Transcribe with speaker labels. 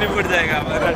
Speaker 1: निपट जाएगा हमारा